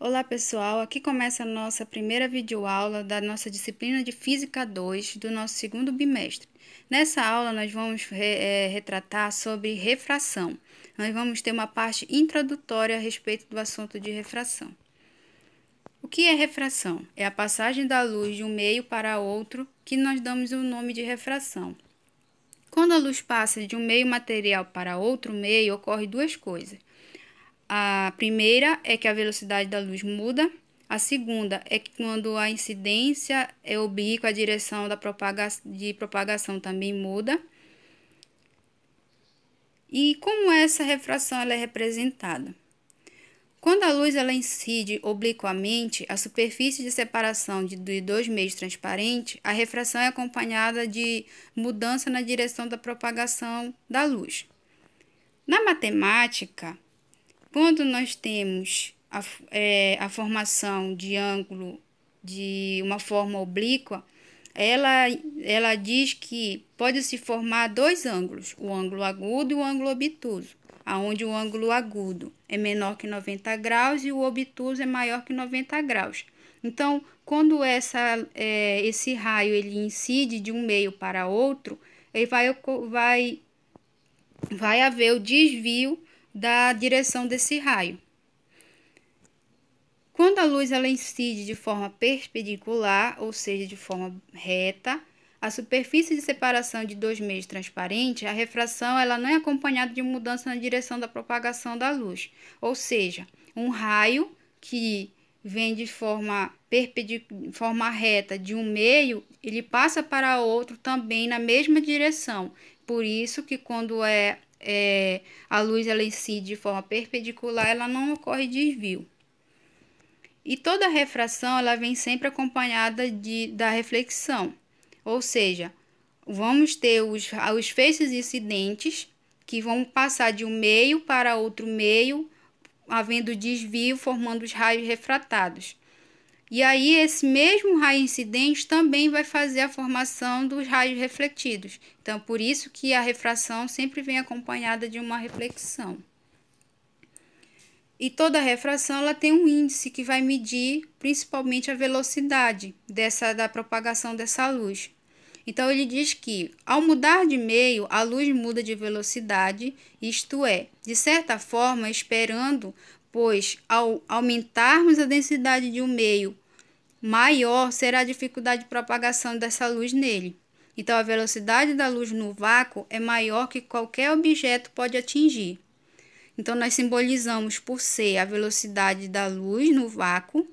Olá pessoal, aqui começa a nossa primeira videoaula da nossa disciplina de Física 2 do nosso segundo bimestre. Nessa aula nós vamos é, retratar sobre refração. Nós vamos ter uma parte introdutória a respeito do assunto de refração. O que é refração? É a passagem da luz de um meio para outro que nós damos o nome de refração. Quando a luz passa de um meio material para outro meio, ocorre duas coisas. A primeira é que a velocidade da luz muda. A segunda é que quando a incidência é oblíqua, a direção da propaga de propagação também muda. E como essa refração ela é representada? Quando a luz ela incide obliquamente a superfície de separação de, de dois meios transparentes, a refração é acompanhada de mudança na direção da propagação da luz. Na matemática, quando nós temos a, é, a formação de ângulo de uma forma oblíqua, ela, ela diz que pode se formar dois ângulos, o ângulo agudo e o ângulo obtuso aonde o ângulo agudo é menor que 90 graus e o obtuso é maior que 90 graus. Então, quando essa, é, esse raio ele incide de um meio para outro, ele vai, vai, vai haver o desvio da direção desse raio. Quando a luz ela incide de forma perpendicular, ou seja, de forma reta, a superfície de separação de dois meios transparentes, a refração ela não é acompanhada de mudança na direção da propagação da luz. Ou seja, um raio que vem de forma forma reta de um meio, ele passa para outro também na mesma direção. Por isso que quando é, é a luz ela incide de forma perpendicular, ela não ocorre desvio. E toda refração ela vem sempre acompanhada de, da reflexão. Ou seja, vamos ter os, os feixes incidentes que vão passar de um meio para outro meio, havendo desvio, formando os raios refratados. E aí, esse mesmo raio incidente também vai fazer a formação dos raios refletidos. Então, por isso que a refração sempre vem acompanhada de uma reflexão. E toda refração ela tem um índice que vai medir principalmente a velocidade dessa da propagação dessa luz. Então ele diz que ao mudar de meio, a luz muda de velocidade, isto é, de certa forma, esperando, pois ao aumentarmos a densidade de um meio, maior será a dificuldade de propagação dessa luz nele. Então a velocidade da luz no vácuo é maior que qualquer objeto pode atingir. Então nós simbolizamos por C a velocidade da luz no vácuo,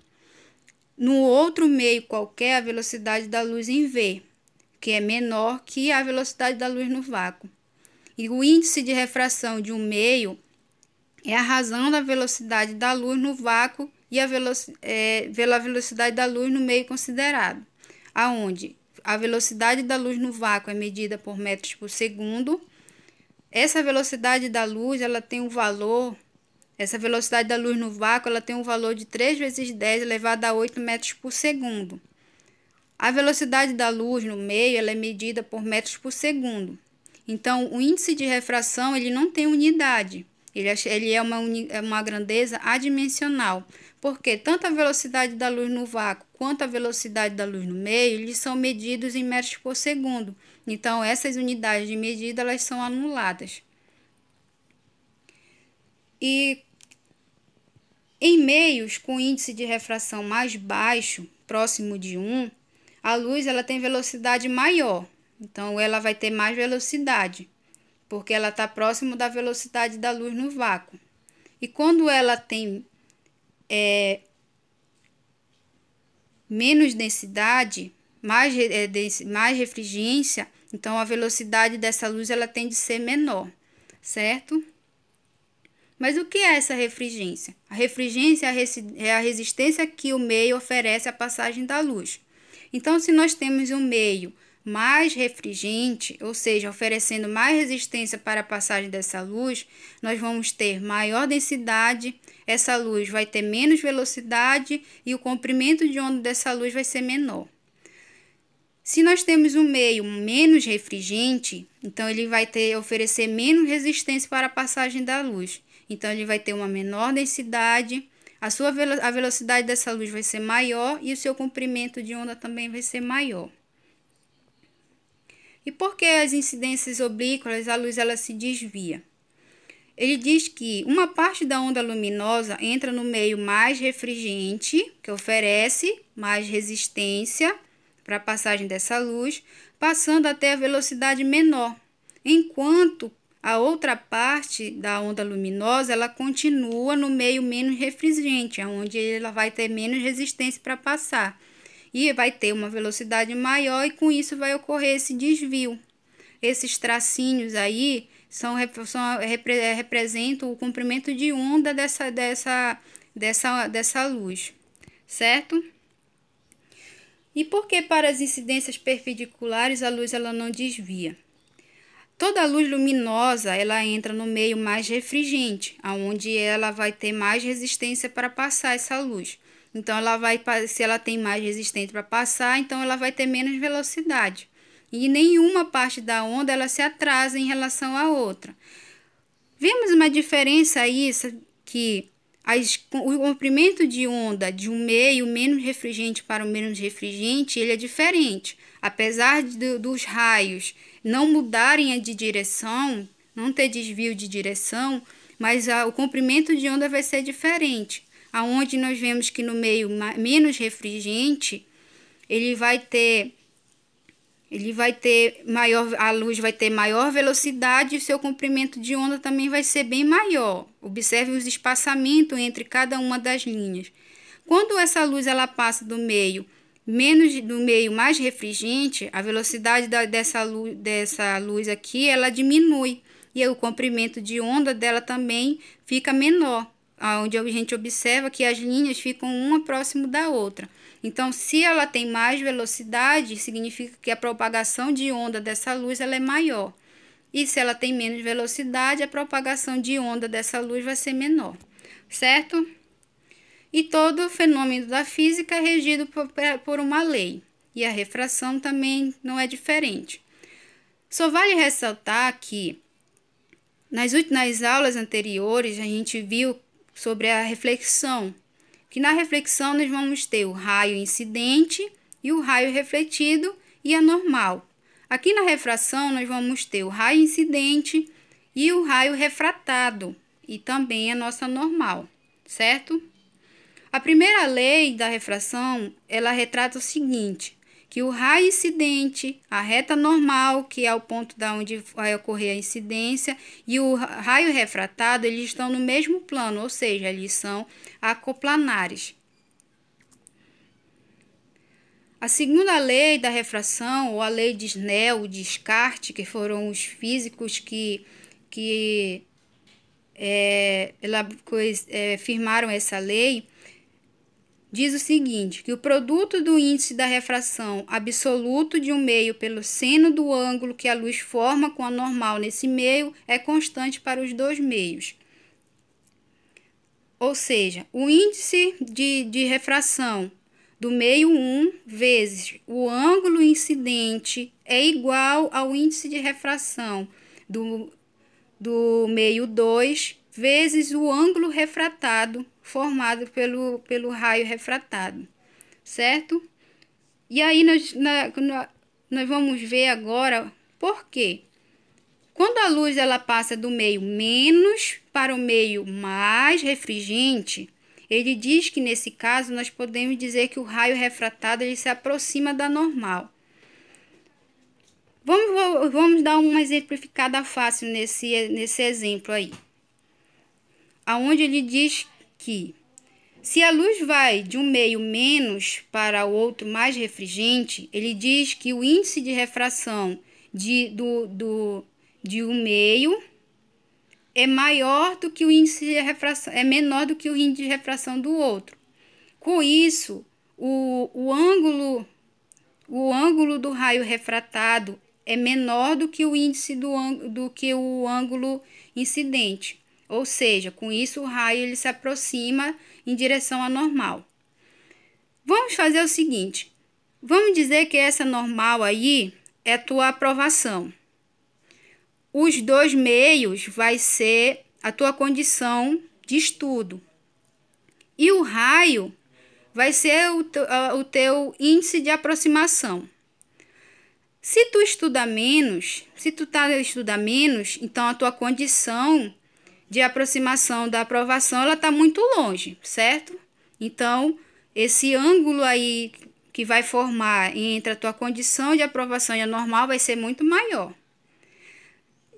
no outro meio qualquer a velocidade da luz em V, que é menor que a velocidade da luz no vácuo. E o índice de refração de um meio é a razão da velocidade da luz no vácuo e a veloci é, pela velocidade da luz no meio considerado, aonde a velocidade da luz no vácuo é medida por metros por segundo. Essa velocidade da luz, ela tem um valor, essa velocidade da luz no vácuo, ela tem um valor de 3 vezes 10 elevado a 8 metros por segundo. A velocidade da luz no meio ela é medida por metros por segundo. Então, o índice de refração ele não tem unidade. Ele, ele é uma, é uma grandeza adimensional, porque tanto a velocidade da luz no vácuo quanto a velocidade da luz no meio, eles são medidos em metros por segundo. Então, essas unidades de medida elas são anuladas. E em meios com índice de refração mais baixo, próximo de 1, a luz ela tem velocidade maior, então ela vai ter mais velocidade, porque ela está próximo da velocidade da luz no vácuo. E quando ela tem é, menos densidade, mais, é, mais refrigência, então a velocidade dessa luz ela tem de ser menor, certo? Mas o que é essa refrigência? A refrigência é a é resistência que o meio oferece à passagem da luz. Então, se nós temos um meio mais refringente, ou seja, oferecendo mais resistência para a passagem dessa luz, nós vamos ter maior densidade, essa luz vai ter menos velocidade e o comprimento de onda dessa luz vai ser menor. Se nós temos um meio menos refringente, então ele vai ter oferecer menos resistência para a passagem da luz. Então ele vai ter uma menor densidade, a sua a velocidade dessa luz vai ser maior e o seu comprimento de onda também vai ser maior. E por que as incidências oblíquas a luz ela se desvia? Ele diz que uma parte da onda luminosa entra no meio mais refringente, que oferece mais resistência para a passagem dessa luz, passando até a velocidade menor, enquanto a outra parte da onda luminosa, ela continua no meio menos refringente, onde ela vai ter menos resistência para passar. E vai ter uma velocidade maior e com isso vai ocorrer esse desvio. Esses tracinhos aí são, são repre, representam o comprimento de onda dessa, dessa, dessa, dessa luz, certo? E por que para as incidências perpendiculares a luz ela não desvia? Toda luz luminosa, ela entra no meio mais refringente, aonde ela vai ter mais resistência para passar essa luz. Então ela vai se ela tem mais resistência para passar, então ela vai ter menos velocidade. E nenhuma parte da onda ela se atrasa em relação à outra. Vemos uma diferença aí que as, o comprimento de onda de um meio menos refringente para o menos refringente, ele é diferente. Apesar de, dos raios não mudarem de direção, não ter desvio de direção, mas a, o comprimento de onda vai ser diferente. Aonde nós vemos que no meio menos refringente, ele vai ter ele vai ter maior, a luz vai ter maior velocidade e o seu comprimento de onda também vai ser bem maior. Observe os espaçamentos entre cada uma das linhas. Quando essa luz ela passa do meio menos do meio mais refringente, a velocidade da, dessa, luz, dessa luz aqui ela diminui e o comprimento de onda dela também fica menor, onde a gente observa que as linhas ficam uma próximo da outra. Então, se ela tem mais velocidade, significa que a propagação de onda dessa luz ela é maior. E se ela tem menos velocidade, a propagação de onda dessa luz vai ser menor, certo? E todo fenômeno da física é regido por, uma lei, e a refração também não é diferente. Só vale ressaltar que nas, nas aulas anteriores a gente viu sobre a reflexão, que na reflexão nós vamos ter o raio incidente e o raio refletido e a normal. Aqui na refração nós vamos ter o raio incidente e o raio refratado e também a nossa normal, certo? A primeira lei da refração, ela retrata o seguinte: que o raio incidente, a reta normal, que é o ponto da onde vai ocorrer a incidência, e o raio refratado, eles estão no mesmo plano, ou seja, eles são acoplanares. A segunda lei da refração, ou a lei de Snell, de Descartes, que foram os físicos que, que é, ela, é, firmaram essa lei, diz o seguinte, que o produto do índice da refração absoluto de um meio pelo seno do ângulo que a luz forma com a normal nesse meio é constante para os dois meios. Ou seja, o índice de, de refração do meio 1 vezes o ângulo incidente é igual ao índice de refração do, do meio 2 vezes o ângulo refratado formado pelo, pelo raio refratado, certo? E aí nós, na, nós vamos ver agora por quê. Quando a luz ela passa do meio menos para o meio mais refringente, ele diz que nesse caso nós podemos dizer que o raio refratado ele se aproxima da normal. Vamos, vamos dar uma exemplificada fácil nesse, nesse exemplo aí. Aonde ele diz que se a luz vai de um meio menos para o outro mais refringente, ele diz que o índice de refração de, do, do, de um meio é maior do que o índice de refração, é menor do que o índice de refração do outro. Com isso, o, o ângulo o ângulo do raio refratado é menor do que o índice do, do que o ângulo incidente. Ou seja, com isso o raio ele se aproxima em direção à normal. Vamos fazer o seguinte: vamos dizer que essa normal aí é tua aprovação. Os dois meios vai ser a tua condição de estudo. E o raio vai ser o, o teu índice de aproximação. Se tu estuda menos, se tu tá menos, então a tua condição de aproximação da aprovação ela tá muito longe, certo? Então, esse ângulo aí que vai formar entre a tua condição de aprovação e a normal vai ser muito maior.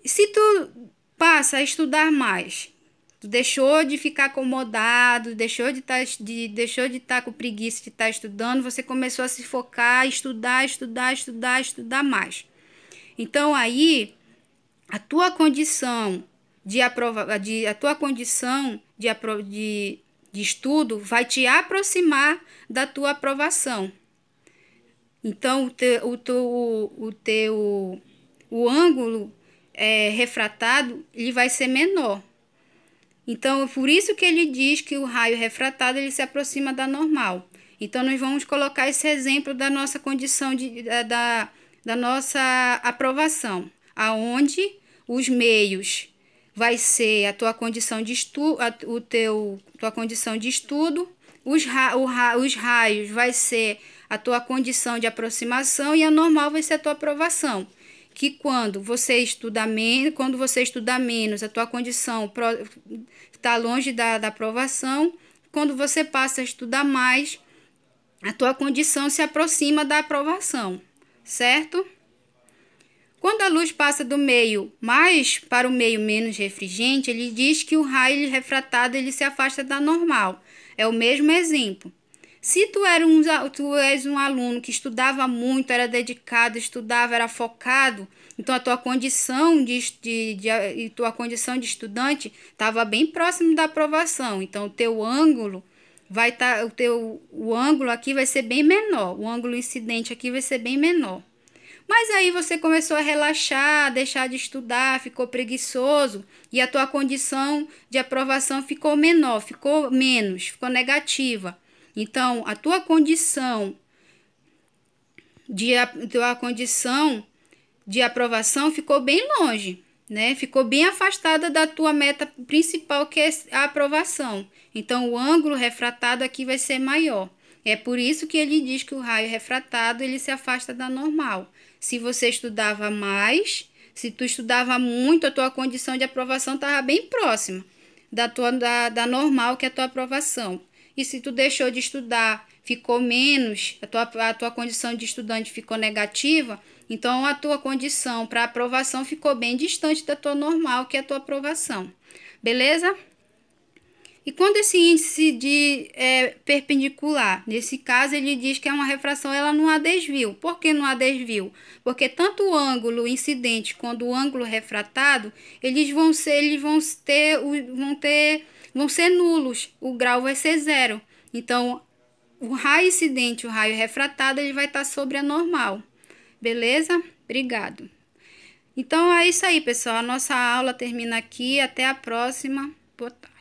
Se tu passa a estudar mais, tu deixou de ficar acomodado, deixou de tá, de, deixou de estar tá com preguiça de estar tá estudando, você começou a se focar, estudar, estudar, estudar, estudar mais. Então aí a tua condição de aprova, de a tua condição de, de, de estudo vai te aproximar da tua aprovação. Então, o teu, o teu, o teu o ângulo é, refratado ele vai ser menor. Então, por isso que ele diz que o raio refratado ele se aproxima da normal. Então, nós vamos colocar esse exemplo da nossa condição de, da, da nossa aprovação, aonde os meios vai ser a tua condição de estudo, o teu tua condição de estudo, os, ra, o ra, os raios vai ser a tua condição de aproximação e a normal vai ser a tua aprovação. Que quando você estuda menos, quando você estuda menos, a tua condição está longe da, da aprovação. Quando você passa a estudar mais, a tua condição se aproxima da aprovação, certo? Quando a luz passa do meio mais para o meio menos refringente, ele diz que o raio refratado ele se afasta da normal. É o mesmo exemplo. Se tu, era um, tu és um aluno que estudava muito, era dedicado, estudava, era focado, então a tua condição de, de, de tua condição de estudante estava bem próximo da aprovação. Então o teu ângulo vai estar, tá, o teu o ângulo aqui vai ser bem menor, o ângulo incidente aqui vai ser bem menor. Mas aí você começou a relaxar, deixar de estudar, ficou preguiçoso e a tua condição de aprovação ficou menor, ficou menos, ficou negativa. Então, a tua condição de a tua condição de aprovação ficou bem longe, né? Ficou bem afastada da tua meta principal, que é a aprovação. Então, o ângulo refratado aqui vai ser maior. É por isso que ele diz que o raio refratado ele se afasta da normal. Se você estudava mais, se tu estudava muito, a tua condição de aprovação estava bem próxima da tua da, da normal, que é a tua aprovação. E se tu deixou de estudar, ficou menos, a tua, a tua condição de estudante ficou negativa, então a tua condição para aprovação ficou bem distante da tua normal, que é a tua aprovação. Beleza? E quando esse índice de é, perpendicular, nesse caso ele diz que é uma refração, ela não há desvio. Por que não há desvio? Porque tanto o ângulo incidente quanto o ângulo refratado, eles vão ser, eles vão ter, vão ter vão ser nulos, o grau vai ser zero. Então, o raio incidente, o raio refratado, ele vai estar sobre a normal. Beleza? Obrigado. Então, é isso aí, pessoal. A nossa aula termina aqui. Até a próxima. Boa tarde.